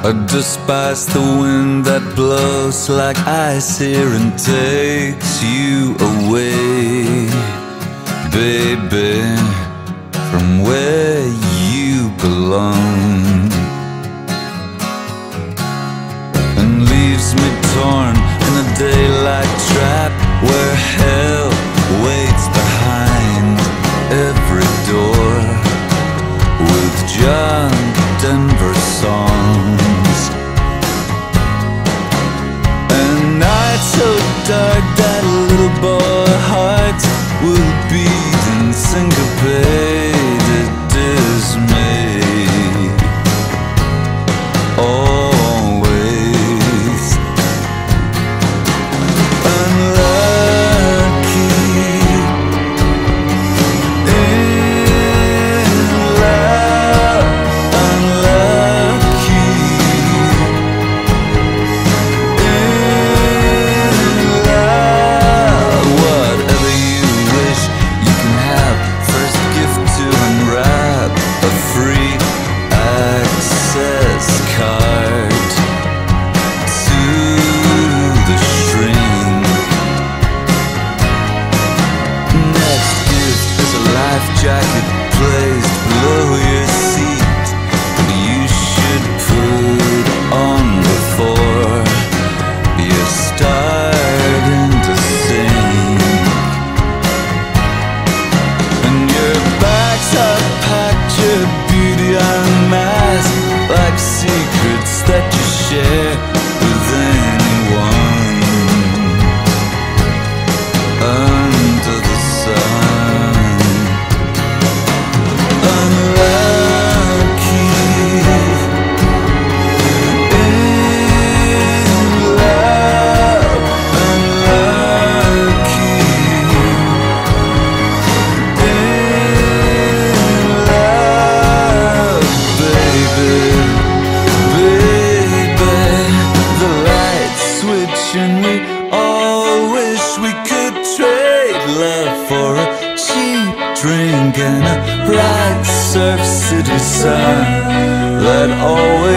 I despise the wind that blows like ice here and takes you away, baby, from where you belong. life jacket blazed blue. we could trade love for a cheap drink and a bright surf city sun that always.